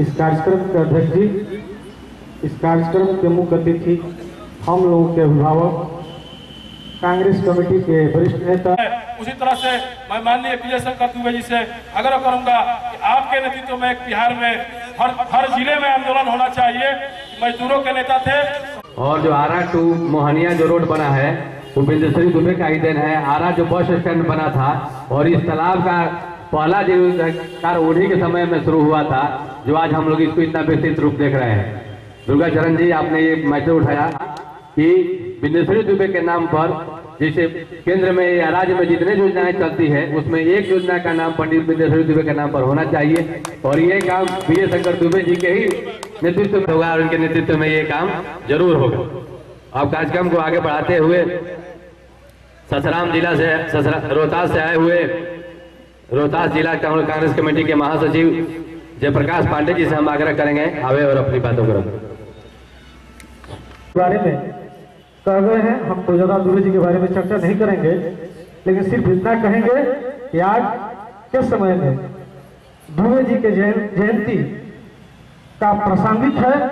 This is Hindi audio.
इस कार्यक्रम के अध्यक्ष जी इस कार्यक्रम के मुख्य अतिथि हम लोगों के अभिभावक कांग्रेस कमेटी के वरिष्ठ नेता। उसी तरह से मैं माननीय विजय शंकर दुबे जी से आग्रह करूँगा कि आपके नेतृत्व में बिहार में हर हर ज़िले में आंदोलन होना चाहिए। मजदूरों के नेता थे। और जो आरा टू मोहनिया जो रोड बना है वो बिंदेश्वरी दुबे का ही देन है। आरा जो बस स्टैंड बना था और इस तालाब का पहला जो कार उन्हीं के समय में शुरू हुआ था, जो आज हम लोग इसको इतना विस्तृत रूप देख रहे हैं। दुर्गा चरण जी, आपने ये मैसेज उठाया कि बिंदेश्वरी दुबे के नाम पर जैसे केंद्र में या राज्य में जितने योजनाएँ चलती है, उसमें एक योजना का नाम पंडित बिंदेश्वरी दुबे के नाम पर होना चाहिए। और ये काम विजय शंकर दुबे जी के ही नेतृत्व में होगा, और उनके नेतृत्व में ये काम ज़रूर होगा। अब कार्यक्रम को आगे बढ़ाते हुए ससराम जिला से रोहतास से आए हुए रोहतास जिला कांग्रेस कमेटी के महासचिव जयप्रकाश पांडे जी से हम आग्रह करेंगे, आवे और अपनी बातों को बारे में कह गए हैं, हम तो ज़्यादा दुबे जी के बारे में चर्चा नहीं करेंगे, लेकिन सिर्फ़ इतना कहेंगे कि आज के समय में दुबे जी के जयं- जयंती का प्रासंगिक है।